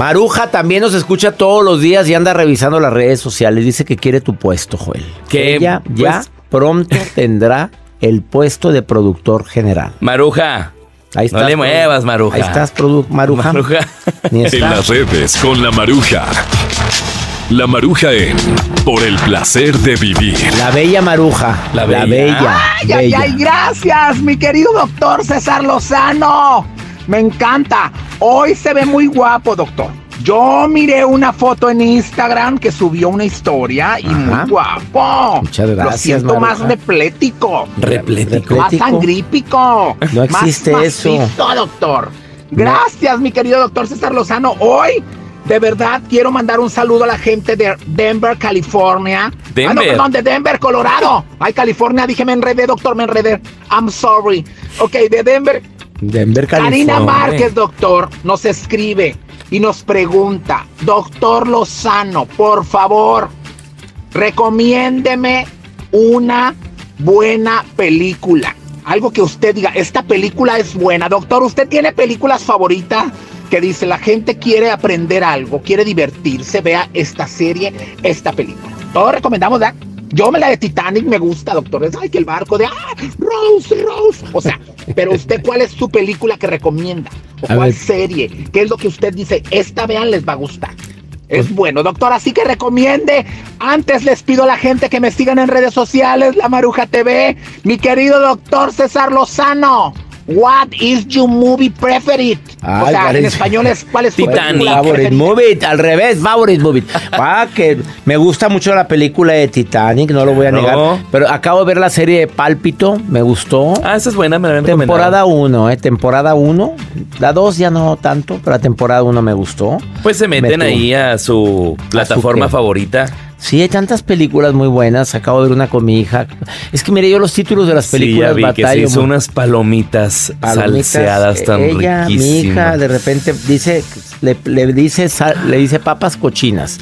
Maruja también nos escucha todos los días y anda revisando las redes sociales. Dice que quiere tu puesto, Joel. Que, ella ya pronto tendrá el puesto de productor general. Maruja. Ahí No estás, le produ- muevas, Maruja. Ahí estás, produ- Maruja. Maruja. Ni En está. las redes con la Maruja. La Maruja en Por el placer de vivir. La bella Maruja. La La bella. bella. Ay, ay, ay, gracias, mi querido doctor César Lozano. Me encanta. Hoy se ve muy guapo, doctor. Yo miré una foto en Instagram que subió una historia y Ajá. muy guapo. Muchas Lo gracias, siento más replético. Replético. Más sangrípico. No existe más eso. macizo, doctor. Gracias, mi querido doctor César Lozano. Hoy, de verdad, quiero mandar un saludo a la gente de Denver, California. Ah, no, Denver. perdón, de Denver, Colorado. Ay, California, dije, me enredé, doctor, me enredé. I'm sorry. Ok, de Denver. Denver, Karina California. Márquez, doctor, nos escribe y nos pregunta, doctor Lozano, por favor, recomiéndeme una buena película. Algo que usted diga, esta película es buena. Doctor, ¿usted tiene películas favoritas? Que dice, la gente quiere aprender algo, quiere divertirse, vea esta serie, esta película. Todos recomendamos, ¿verdad? Yo me la de Titanic me gusta, doctor. Es, ay, que el barco de, ah, Rose, Rose. O sea, pero usted, ¿cuál es su película que recomienda? ¿O A cuál ver. serie? ¿Qué es lo que usted dice? Esta, vean, les va a gustar. Es bueno, doctor, así que recomiende. Antes les pido a la gente que me sigan en redes sociales, La Maruja TV. Mi querido doctor César Lozano. What is your movie preferred? o Ay, sea, en español es ¿cuál es Titanic. película Favorite movie, al revés, favorite movie. Ah, que me gusta mucho la película de Titanic, no lo voy a negar. Pero acabo de ver la serie de Pálpito, me gustó. Ah, esa es buena, me la habían temporada recomendado. 1, eh, temporada 1. La 2 ya no tanto, pero la temporada 1 me gustó. Pues se meten ahí a su plataforma favorita. Sí, hay tantas películas muy buenas. Acabo de ver una con mi hija. Es que mire, yo los títulos de las Sí, ya películas vi que se batallo hizo mu- unas palomitas, palomitas. salseadas tan Ella, mi hija, de repente dice, le, le dice, sal- le dice papas cochinas.